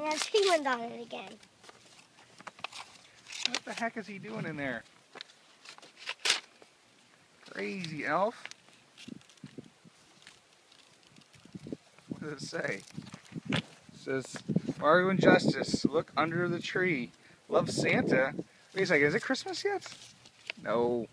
And has he on it again. What the heck is he doing in there? Crazy elf. What does it say? It says, Mario and Justice, look under the tree. Love Santa. Wait a second, is it Christmas yet? No.